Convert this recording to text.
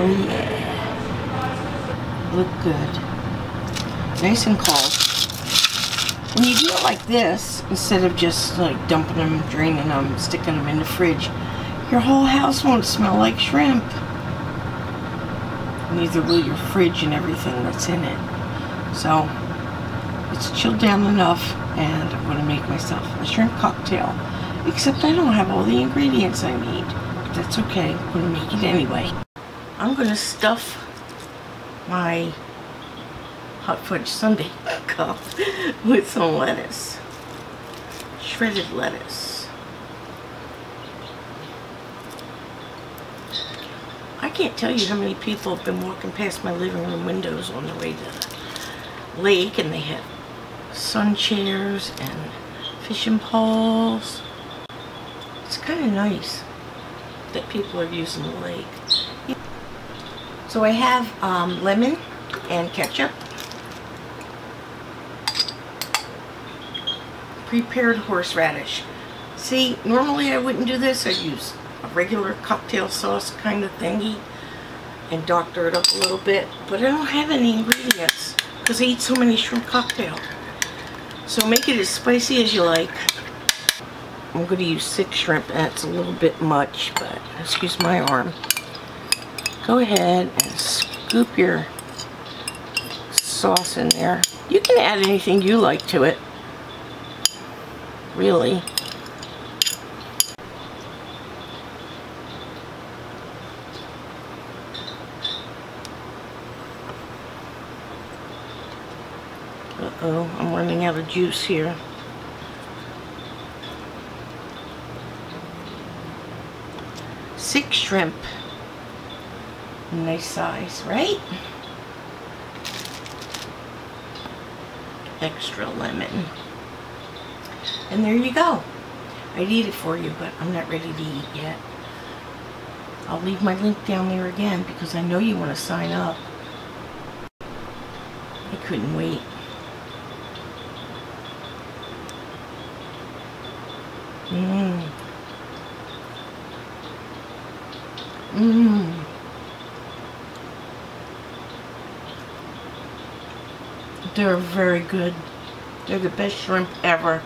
Oh yeah. Look good. Nice and cold. When you do it like this, instead of just like dumping them, draining them, sticking them in the fridge, your whole house won't smell like shrimp. Neither will your fridge and everything that's in it. So, it's chilled down enough and I'm going to make myself a shrimp cocktail. Except I don't have all the ingredients I need. But that's okay. I'm going to make it anyway. I'm going to stuff my hot fudge sundae cup with some lettuce. Shredded lettuce. I can't tell you how many people have been walking past my living room windows on the way to the lake and they have sun chairs and fishing poles. It's kind of nice that people are using the lake. So I have um, lemon and ketchup. Prepared horseradish. See, normally I wouldn't do this. I'd use a regular cocktail sauce kind of thingy and doctor it up a little bit. But I don't have any ingredients because I eat so many shrimp cocktail. So make it as spicy as you like. I'm going to use six shrimp. That's a little bit much, but excuse my arm. Go ahead and scoop your sauce in there. You can add anything you like to it. Really. Uh-oh, I'm running out of juice here. Six shrimp. Nice size, right? Extra lemon. And there you go. I'd eat it for you, but I'm not ready to eat yet. I'll leave my link down there again because I know you want to sign up. I couldn't wait. Mmm. Mmm. They're very good. They're the best shrimp ever.